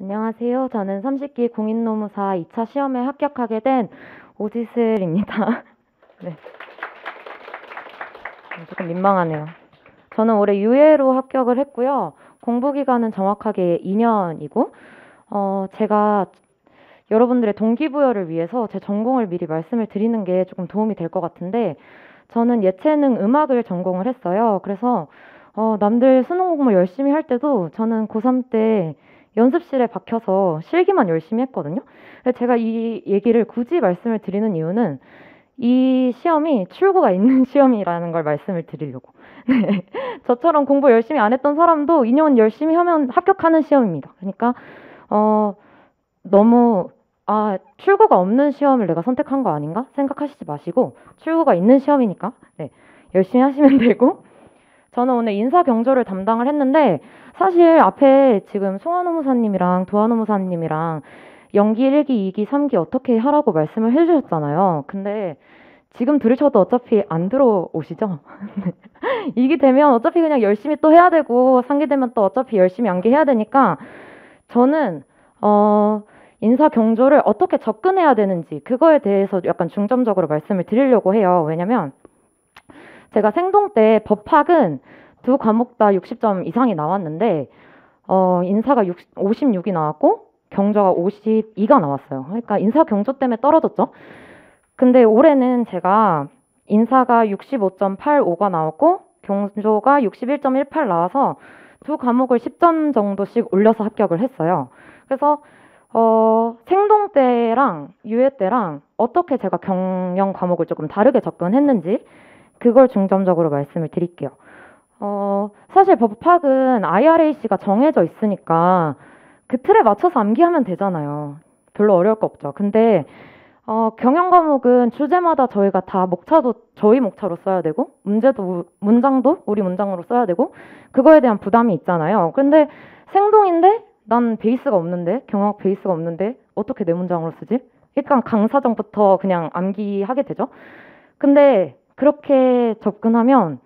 안녕하세요. 저는 30기 공인노무사 2차 시험에 합격하게 된 오지슬입니다. 네. 조금 민망하네요. 저는 올해 유예로 합격을 했고요. 공부 기간은 정확하게 2년이고, 어, 제가 여러분들의 동기부여를 위해서 제 전공을 미리 말씀을 드리는 게 조금 도움이 될 것 같은데, 저는 예체능 음악을 전공을 했어요. 그래서, 어, 남들 수능 공부 열심히 할 때도 저는 고3 때 연습실에 박혀서 실기만 열심히 했거든요. 제가 이 얘기를 굳이 말씀을 드리는 이유는 이 시험이 출구가 있는 시험이라는 걸 말씀을 드리려고. 네. 저처럼 공부 열심히 안 했던 사람도 2년 열심히 하면 합격하는 시험입니다. 그러니까, 어, 너무, 아, 출구가 없는 시험을 내가 선택한 거 아닌가? 생각하시지 마시고, 출구가 있는 시험이니까, 네. 열심히 하시면 되고, 저는 오늘 인사 경조를 담당을 했는데, 사실 앞에 지금 송환호 무사님이랑 도환호 무사님이랑 연기 1기, 2기, 3기 어떻게 하라고 말씀을 해주셨잖아요. 근데 지금 들으셔도 어차피 안 들어오시죠? 2기 되면 어차피 그냥 열심히 또 해야 되고 3기 되면 또 어차피 열심히 암기해야 되니까 저는 어 인사 경조를 어떻게 접근해야 되는지 그거에 대해서 약간 중점적으로 말씀을 드리려고 해요. 왜냐면 제가 생동 때 법학은 두 과목 다 60점 이상이 나왔는데 어, 인사가 60, 56이 나왔고 경조가 52가 나왔어요. 그러니까 인사 경조 때문에 떨어졌죠. 근데 올해는 제가 인사가 65.85가 나왔고 경조가 61.18 나와서 두 과목을 10점 정도씩 올려서 합격을 했어요. 그래서 어, 생동 때랑 유예 때랑 어떻게 제가 경영 과목을 조금 다르게 접근했는지 그걸 중점적으로 말씀을 드릴게요. 어, 사실 법학은 IRAC가 정해져 있으니까 그 틀에 맞춰서 암기하면 되잖아요. 별로 어려울 거 없죠. 근데 어, 경영 과목은 주제마다 저희가 다 목차도 저희 목차로 써야 되고 문제도 문장도 우리 문장으로 써야 되고 그거에 대한 부담이 있잖아요. 근데 생동인데 난 베이스가 없는데 경영학 베이스가 없는데 어떻게 내 문장으로 쓰지? 일단 강사정부터 그냥 암기하게 되죠. 근데 그렇게 접근하면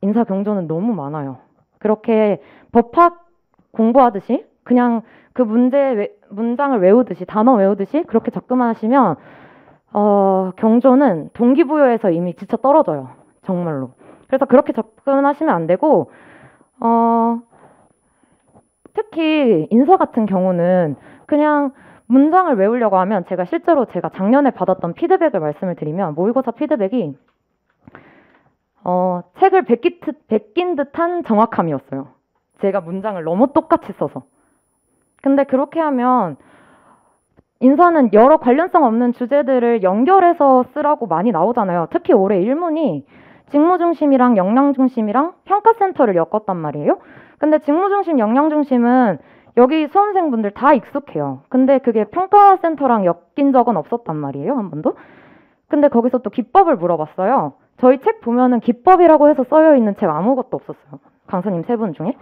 인사 경조는 너무 많아요. 그렇게 법학 공부하듯이 그냥 그 문제 외, 문장을 외우듯이 단어 외우듯이 그렇게 접근하시면 어, 경조는 동기부여에서 이미 지쳐 떨어져요. 정말로. 그래서 그렇게 접근하시면 안 되고 어, 특히 인사 같은 경우는 그냥 문장을 외우려고 하면 제가 실제로 제가 작년에 받았던 피드백을 말씀을 드리면 모의고사 피드백이 어, 책을 베낀, 듯, 베낀 듯한 정확함이었어요. 제가 문장을 너무 똑같이 써서. 근데 그렇게 하면 인사는 여러 관련성 없는 주제들을 연결해서 쓰라고 많이 나오잖아요. 특히 올해 일문이 직무 중심이랑 역량 중심이랑 평가센터를 엮었단 말이에요. 근데 직무 중심, 역량 중심은 여기 수험생분들 다 익숙해요. 근데 그게 평가센터랑 엮인 적은 없었단 말이에요. 한 번도. 근데 거기서 또 기법을 물어봤어요. 저희 책 보면은 기법이라고 해서 써여 있는 책 아무것도 없었어요. 강사님 세 분 중에.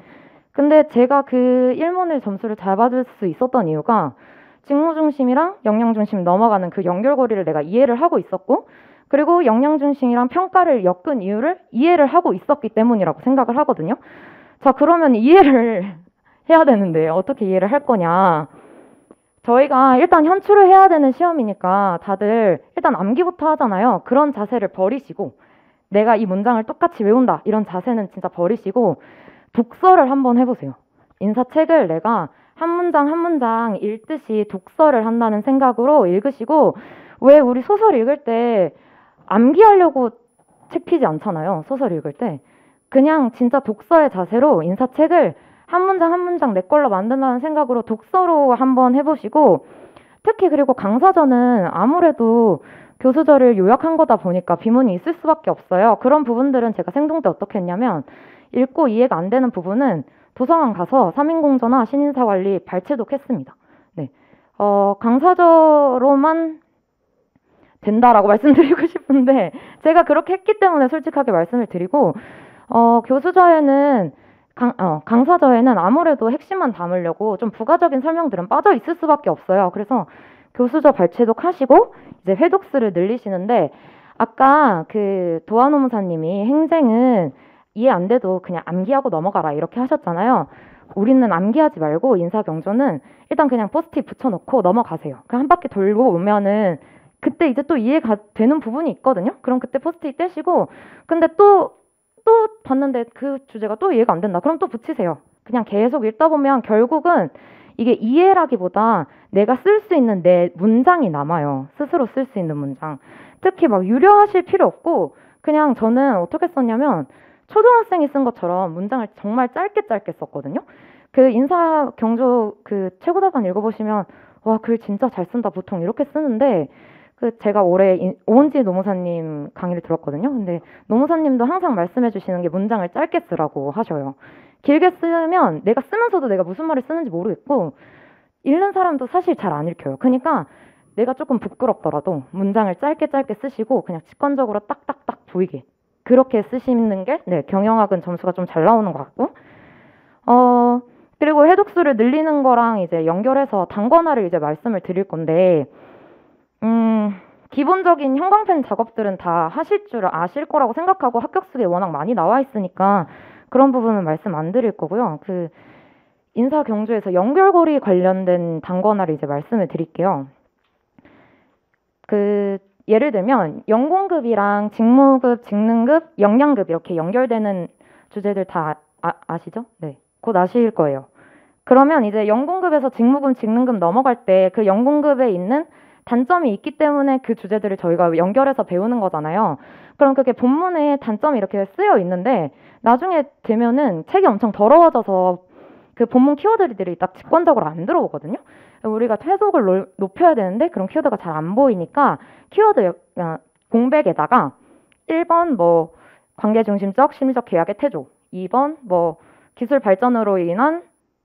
근데 제가 그 1문을 점수를 잘 받을 수 있었던 이유가 직무 중심이랑 역량 중심 넘어가는 그 연결고리를 내가 이해를 하고 있었고, 그리고 역량 중심이랑 평가를 엮은 이유를 이해를 하고 있었기 때문이라고 생각을 하거든요. 자, 그러면 이해를 해야 되는데 어떻게 이해를 할 거냐. 저희가 일단 현출을 해야 되는 시험이니까 다들 일단 암기부터 하잖아요. 그런 자세를 버리시고 내가 이 문장을 똑같이 외운다. 이런 자세는 진짜 버리시고 독서를 한번 해보세요. 인사책을 내가 한 문장 한 문장 읽듯이 독서를 한다는 생각으로 읽으시고 왜 우리 소설 읽을 때 암기하려고 책 피지 않잖아요. 소설 읽을 때. 그냥 진짜 독서의 자세로 인사책을 한 문장 한 문장 내 걸로 만든다는 생각으로 독서로 한번 해보시고 특히 그리고 강사전은 아무래도 교수절을 요약한 거다 보니까 비문이 있을 수밖에 없어요. 그런 부분들은 제가 생동 때 어떻게 했냐면 읽고 이해가 안 되는 부분은 도서관 가서 삼인공저나 신인사 관리 발췌독했습니다. 네. 어, 강사저로만 된다라고 말씀드리고 싶은데 제가 그렇게 했기 때문에 솔직하게 말씀을 드리고 어, 교수저에는 강, 어, 강사저에는 아무래도 핵심만 담으려고 좀 부가적인 설명들은 빠져 있을 수밖에 없어요. 그래서 교수저 발췌독 하시고 이제 회독수를 늘리시는데 아까 그 도화노무사님이 행쟁은 이해 안 돼도 그냥 암기하고 넘어가라 이렇게 하셨잖아요. 우리는 암기하지 말고 인사 경조는 일단 그냥 포스트잇 붙여놓고 넘어가세요. 그 한 바퀴 돌고 오면은 그때 이제 또 이해가 되는 부분이 있거든요. 그럼 그때 포스트잇 떼시고 근데 또 또 봤는데 그 주제가 또 이해가 안 된다. 그럼 또 붙이세요. 그냥 계속 읽다 보면 결국은 이게 이해라기보다 내가 쓸 수 있는 내 문장이 남아요. 스스로 쓸 수 있는 문장. 특히 막 유려하실 필요 없고 그냥 저는 어떻게 썼냐면 초등학생이 쓴 것처럼 문장을 정말 짧게 짧게 썼거든요. 그 인사 경조 그 최고답안 읽어보시면 와 글 진짜 잘 쓴다 보통 이렇게 쓰는데 그 제가 올해 인- 오은지 노무사님 강의를 들었거든요. 근데 노무사님도 항상 말씀해 주시는 게 문장을 짧게 쓰라고 하셔요. 길게 쓰면 내가 쓰면서도 내가 무슨 말을 쓰는지 모르겠고 읽는 사람도 사실 잘 안 읽혀요. 그러니까 내가 조금 부끄럽더라도 문장을 짧게 짧게 쓰시고 그냥 직관적으로 딱딱딱 보이게 그렇게 쓰시는 게 네, 경영학은 점수가 좀 잘 나오는 것 같고 어 그리고 해독수를 늘리는 거랑 이제 연결해서 단권화를 이제 말씀을 드릴 건데 음 기본적인 형광펜 작업들은 다 하실 줄 아실 거라고 생각하고 합격수에 워낙 많이 나와 있으니까 그런 부분은 말씀 안 드릴 거고요. 그 인사 경주에서 연결고리 관련된 단권화를 이제 말씀을 드릴게요. 그 예를 들면 연공급이랑 직무급, 직능급, 역량급 이렇게 연결되는 주제들 다 아, 아시죠? 네. 곧 아실 거예요. 그러면 이제 연공급에서 직무급, 직능급 넘어갈 때 그 연공급에 있는 단점이 있기 때문에 그 주제들을 저희가 연결해서 배우는 거잖아요. 그럼 그게 본문에 단점이 이렇게 쓰여 있는데 나중에 되면은 책이 엄청 더러워져서 그 본문 키워드들이 딱 직관적으로 안 들어오거든요. 우리가 해석을 노- 높여야 되는데 그런 키워드가 잘 안 보이니까 키워드 여- 아, 공백에다가 1번 뭐 관계 중심적 심리적 계약의 태조, 2번 뭐 기술 발전으로 인한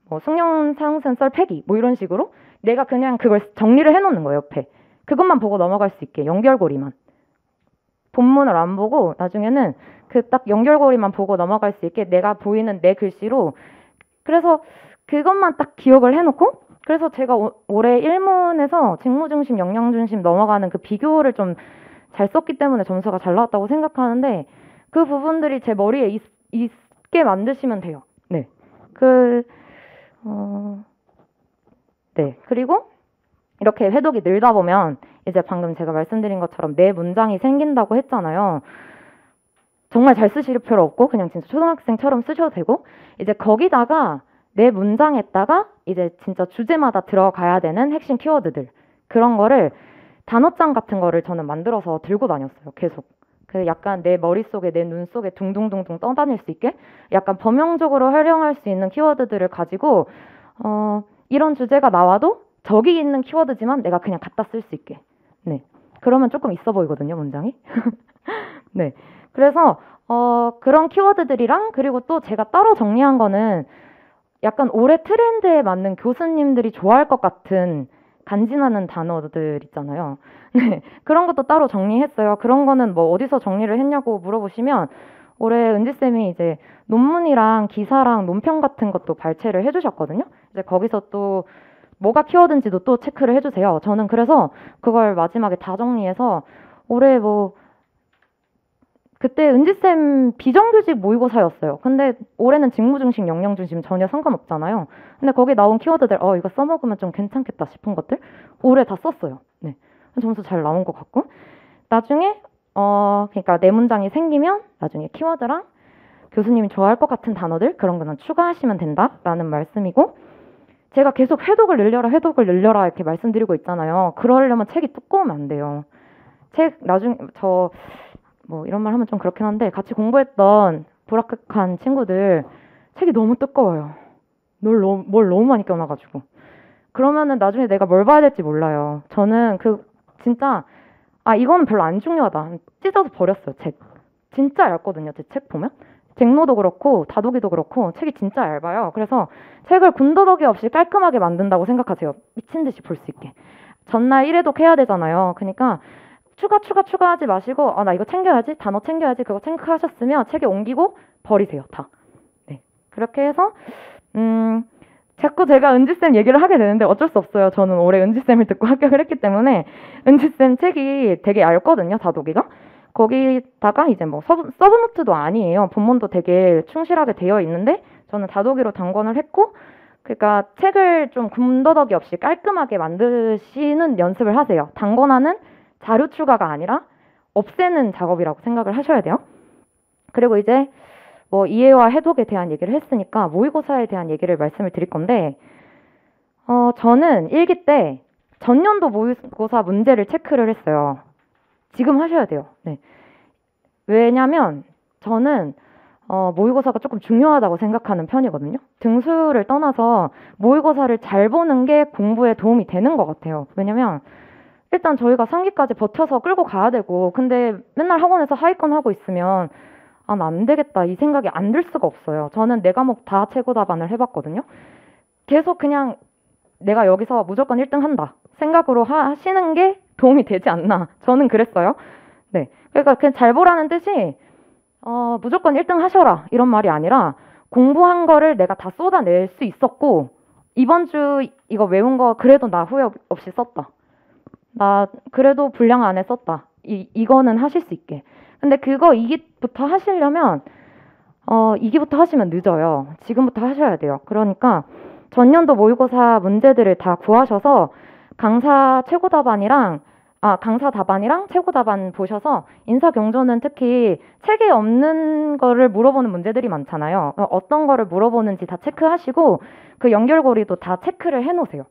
뭐 숙련 썰 폐기 뭐 이런 식으로 내가 그냥 그걸 정리를 해 놓는 거예요, 옆에. 그것만 보고 넘어갈 수 있게 연결고리만. 본문을 안 보고 나중에는 그 딱 연결고리만 보고 넘어갈 수 있게 내가 보이는 내 글씨로 그래서 그것만 딱 기억을 해놓고 그래서 제가 오- 올해 1문에서 직무중심, 역량중심 넘어가는 그 비교를 좀 잘 썼기 때문에 점수가 잘 나왔다고 생각하는데 그 부분들이 제 머리에 있, 있게 만드시면 돼요. 네. 그, 어, 네. 그리고 이렇게 회독이 늘다 보면 이제 방금 제가 말씀드린 것처럼 내 문장이 생긴다고 했잖아요. 정말 잘 쓰실 필요 없고 그냥 진짜 초등학생처럼 쓰셔도 되고 이제 거기다가 내 문장에다가 이제 진짜 주제마다 들어가야 되는 핵심 키워드들 그런 거를 단어장 같은 거를 저는 만들어서 들고 다녔어요. 계속. 그 약간 내 머릿속에 내 눈 속에 둥둥둥둥 떠다닐 수 있게 약간 범용적으로 활용할 수 있는 키워드들을 가지고 어 이런 주제가 나와도 저기 있는 키워드지만 내가 그냥 갖다 쓸 수 있게. 네. 그러면 조금 있어 보이거든요, 문장이. 네. 그래서 어 그런 키워드들이랑 그리고 또 제가 따로 정리한 거는 약간 올해 트렌드에 맞는 교수님들이 좋아할 것 같은 간지나는 단어들 있잖아요. 네. 그런 것도 따로 정리했어요. 그런 거는 뭐 어디서 정리를 했냐고 물어보시면 올해 은지쌤이 이제 논문이랑 기사랑 논평 같은 것도 발췌를 해주셨거든요. 이제 거기서 또 뭐가 키워드인지도 또 체크를 해주세요. 저는 그래서 그걸 마지막에 다 정리해서 올해 뭐 그때 은지쌤 비정규직 모의고사였어요. 근데 올해는 직무중심, 역량중심 전혀 상관없잖아요. 근데 거기 나온 키워드들, 어, 이거 써먹으면 좀 괜찮겠다 싶은 것들 올해 다 썼어요. 네. 점수 잘 나온 것 같고. 나중에, 어, 그러니까 내 문장이 생기면 나중에 키워드랑 교수님이 좋아할 것 같은 단어들, 그런 거는 추가하시면 된다라는 말씀이고, 제가 계속 해독을 늘려라, 해독을 늘려라 이렇게 말씀드리고 있잖아요. 그러려면 책이 두꺼우면 안 돼요. 책, 나중에, 저, 뭐 이런 말 하면 좀 그렇긴 한데 같이 공부했던 불합격한 친구들 책이 너무 두꺼워요. 뭘 너무, 뭘 너무 많이 껴놔가지고 그러면은 나중에 내가 뭘 봐야 될지 몰라요. 저는 그 진짜 아 이거는 별로 안 중요하다 찢어서 버렸어요 책. 진짜 얇거든요 제 책 보면 쟁노도 그렇고 다독이도 그렇고 책이 진짜 얇아요. 그래서 책을 군더더기 없이 깔끔하게 만든다고 생각하세요. 미친 듯이 볼 수 있게. 전날 1회독 해야 되잖아요. 그러니까 추가 추가 추가하지 마시고 아 나 이거 챙겨야지 단어 챙겨야지 그거 챙겨하셨으면 책에 옮기고 버리세요 다. 네 그렇게 해서 음 자꾸 제가 은지쌤 얘기를 하게 되는데 어쩔 수 없어요. 저는 올해 은지쌤을 듣고 합격을 했기 때문에 은지쌤 책이 되게 얇거든요 다독이가. 거기다가 이제 뭐 sub, sub note도 아니에요. 본문도 되게 충실하게 되어 있는데 저는 다독이로 단권을 했고 그러니까 책을 좀 군더더기 없이 깔끔하게 만드시는 연습을 하세요. 단권화는 자료 추가가 아니라 없애는 작업이라고 생각을 하셔야 돼요. 그리고 이제 뭐 이해와 해독에 대한 얘기를 했으니까 모의고사에 대한 얘기를 말씀을 드릴 건데 어 저는 일기 때 전년도 모의고사 문제를 체크를 했어요. 지금 하셔야 돼요. 네. 왜냐면 저는 어, 모의고사가 조금 중요하다고 생각하는 편이거든요. 등수를 떠나서 모의고사를 잘 보는 게 공부에 도움이 되는 것 같아요. 왜냐면 일단 저희가 상기까지 버텨서 끌고 가야 되고, 근데 맨날 학원에서 하위권 하고 있으면 아, 나안 되겠다 이 생각이 안 들 수가 없어요. 저는 네 과목 다 최고 답안을 해봤거든요. 계속 그냥 내가 여기서 무조건 1등 한다 생각으로 하시는 게 도움이 되지 않나. 저는 그랬어요. 네. 그러니까 그냥 잘 보라는 뜻이 어, 무조건 1등 하셔라 이런 말이 아니라 공부한 거를 내가 다 쏟아낼 수 있었고 이번 주 이거 외운 거 그래도 나 후회 없이 썼다. 나 그래도 분량 안에 썼다. 이 이거는 하실 수 있게. 근데 그거 이기부터 하시려면 어, 이기부터 하시면 늦어요. 지금부터 하셔야 돼요. 그러니까 전년도 모의고사 문제들을 다 구하셔서 강사 최고 답안이랑 아, 강사 답안이랑 최고 답안 보셔서 인사 경조는 특히 책에 없는 거를 물어보는 문제들이 많잖아요. 어, 어떤 거를 물어보는지 다 체크하시고 그 연결고리도 다 체크를 해 놓으세요.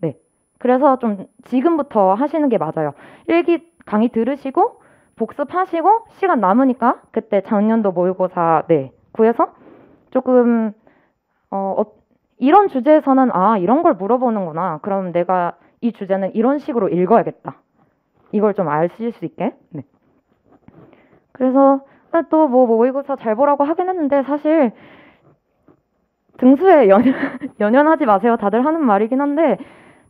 네. 그래서 좀 지금부터 하시는 게 맞아요. 일기 강의 들으시고 복습하시고 시간 남으니까 그때 작년도 모의고사 네. 구해서 조금 어, 어 이런 주제에서는 아, 이런 걸 물어보는구나. 그럼 내가 이 주제는 이런 식으로 읽어야겠다. 이걸 좀 아실 수 있게. 네. 그래서 또 뭐 모의고사 잘 보라고 하긴 했는데 사실 등수에 연연, 연연하지 마세요. 다들 하는 말이긴 한데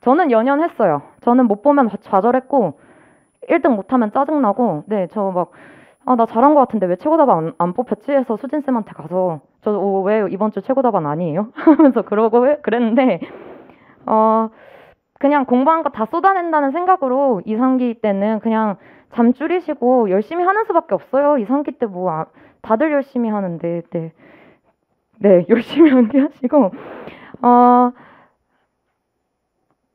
저는 연연했어요. 저는 못 보면 좌절했고 1등 못하면 짜증나고 네 저 막 아 나 잘한 것 같은데 왜 최고 답안 안, 안 뽑혔지 해서 수진쌤한테 가서 저왜 어, 이번 주 최고 답안 아니에요? 하면서 그러고 그랬는데 어 그냥 공부한 거 다 쏟아낸다는 생각으로 2, 3기 때는 그냥 잠 줄이시고 열심히 하는 수밖에 없어요. 2, 3기 때 뭐 아, 다들 열심히 하는데 네. 네, 열심히 연기하시고 어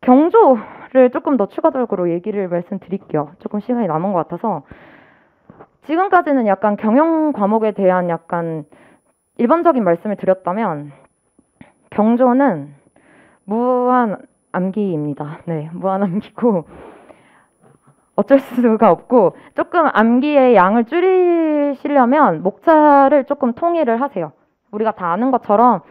경조를 조금 더 추가적으로 얘기를 말씀드릴게요. 조금 시간이 남은 것 같아서 지금까지는 약간 경영 과목에 대한 약간 일반적인 말씀을 드렸다면 경조는 무한 암기입니다. 네, 무한 암기고 어쩔 수가 없고 조금 암기의 양을 줄이시려면 목차를 조금 통일을 하세요. 우리가 다 아는 것처럼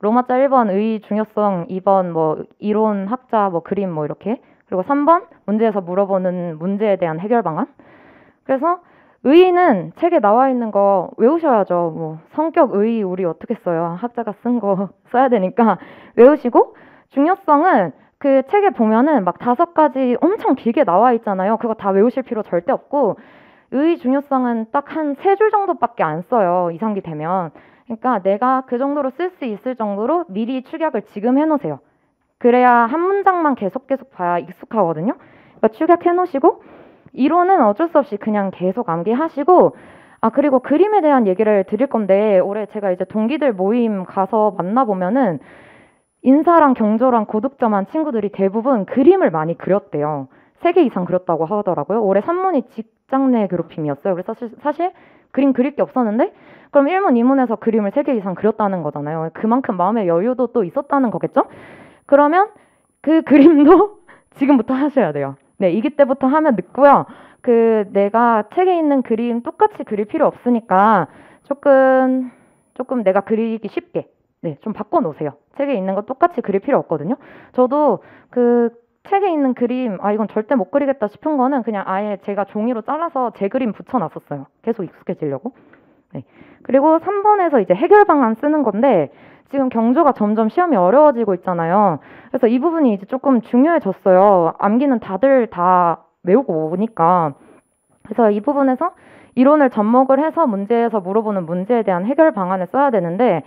로마자 1번 의 중요성, 2번 뭐 이론 학자 뭐 그림 뭐 이렇게 그리고 3번 문제에서 물어보는 문제에 대한 해결 방안. 그래서 의의는 책에 나와 있는 거 외우셔야죠. 뭐 성격 의의 우리 어떻게 써요? 학자가 쓴 거 써야 되니까 외우시고 중요성은 그 책에 보면은 막 다섯 가지 엄청 길게 나와 있잖아요. 그거 다 외우실 필요 절대 없고 의 중요성은 딱 한 세 줄 정도밖에 안 써요. 이상기 되면. 그러니까 내가 그 정도로 쓸 수 있을 정도로 미리 축약을 지금 해놓으세요. 그래야 한 문장만 계속 계속 봐야 익숙하거든요. 그러니까 축약해 놓으시고 이론은 어쩔 수 없이 그냥 계속 암기하시고 아 그리고 그림에 대한 얘기를 드릴 건데 올해 제가 이제 동기들 모임 가서 만나 보면은 인사랑 경조랑 고득점한 친구들이 대부분 그림을 많이 그렸대요. 세 개 이상 그렸다고 하더라고요. 올해 3문이 직 장 내 괴롭힘이었어요. 그래서 사실, 사실 그림 그릴 게 없었는데 그럼 1문, 2문에서 그림을 세개 이상 그렸다는 거잖아요. 그만큼 마음의 여유도 또 있었다는 거겠죠? 그러면 그 그림도 지금부터 하셔야 돼요. 네, 이기 때부터 하면 늦고요. 그 내가 책에 있는 그림 똑같이 그릴 필요 없으니까 조금 조금 내가 그리기 쉽게 네, 좀 바꿔 놓으세요. 책에 있는 거 똑같이 그릴 필요 없거든요. 저도 그 책에 있는 그림, 아, 이건 절대 못 그리겠다 싶은 거는 그냥 아예 제가 종이로 잘라서 제 그림 붙여놨었어요. 계속 익숙해지려고. 네. 그리고 3번에서 이제 해결 방안 쓰는 건데, 지금 경조가 점점 시험이 어려워지고 있잖아요. 그래서 이 부분이 이제 조금 중요해졌어요. 암기는 다들 다 외우고 오니까. 그래서 이 부분에서 이론을 접목을 해서 문제에서 물어보는 문제에 대한 해결 방안을 써야 되는데,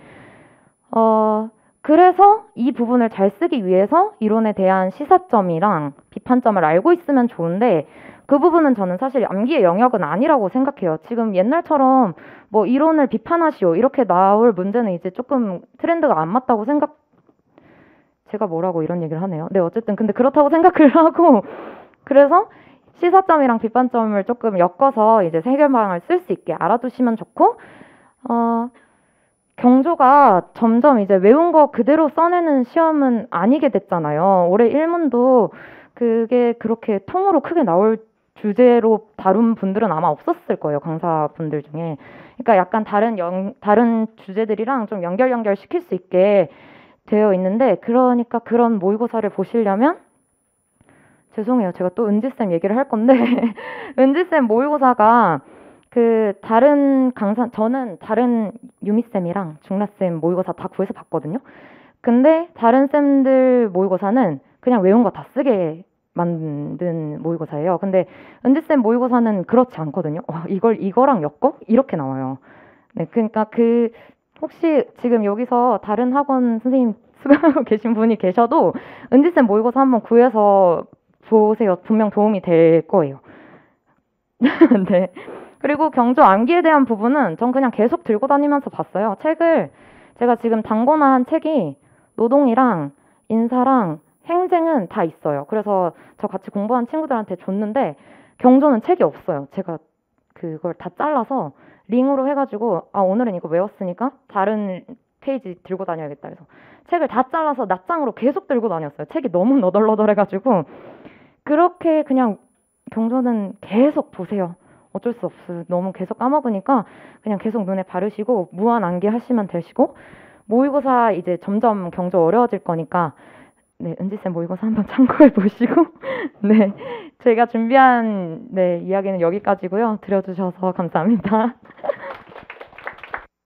어, 그래서 이 부분을 잘 쓰기 위해서 이론에 대한 시사점이랑 비판점을 알고 있으면 좋은데 그 부분은 저는 사실 암기의 영역은 아니라고 생각해요. 지금 옛날처럼 뭐 이론을 비판하시오 이렇게 나올 문제는 이제 조금 트렌드가 안 맞다고 생각 제가 뭐라고 이런 얘기를 하네요. 네, 어쨌든 근데 그렇다고 생각을 하고 그래서 시사점이랑 비판점을 조금 엮어서 이제 해결방을 쓸 수 있게 알아두시면 좋고 어 경조가 점점 이제 외운 거 그대로 써내는 시험은 아니게 됐잖아요. 올해 일문도 그게 그렇게 통으로 크게 나올 주제로 다룬 분들은 아마 없었을 거예요. 강사분들 중에. 그러니까 약간 다른 연, 다른 주제들이랑 좀 연결 연결 시킬 수 있게 되어 있는데 그러니까 그런 모의고사를 보시려면 죄송해요. 제가 또 은지쌤 얘기를 할 건데 은지쌤 모의고사가 그 다른 강사 저는 다른 유미 쌤이랑 중라 쌤 모의고사 다 구해서 봤거든요. 근데 다른 쌤들 모의고사는 그냥 외운 거 다 쓰게 만든 모의고사예요. 근데 은지 쌤 모의고사는 그렇지 않거든요. 와, 이걸 이거랑 엮어? 이렇게 나와요. 네, 그러니까 그 혹시 지금 여기서 다른 학원 선생님 수강하고 계신 분이 계셔도 은지 쌤 모의고사 한번 구해서 보세요. 분명 도움이 될 거예요. 네. 그리고 경조 암기에 대한 부분은 전 그냥 계속 들고 다니면서 봤어요. 책을 제가 지금 단거나 한 책이 노동이랑 인사랑 행쟁은 다 있어요. 그래서 저 같이 공부한 친구들한테 줬는데 경조는 책이 없어요. 제가 그걸 다 잘라서 링으로 해가지고 아 오늘은 이거 외웠으니까 다른 페이지 들고 다녀야겠다 해서 책을 다 잘라서 낱장으로 계속 들고 다녔어요. 책이 너무 너덜너덜해가지고 그렇게 그냥 경조는 계속 보세요. 어쩔 수 없어요. 너무 계속 까먹으니까 그냥 계속 눈에 바르시고 무한 암기 하시면 되시고 모의고사 이제 점점 경조 어려워질 거니까 네, 은지쌤 모의고사 한번 참고해 보시고 네, 제가 준비한 네, 이야기는 여기까지고요. 들어 주셔서 감사합니다.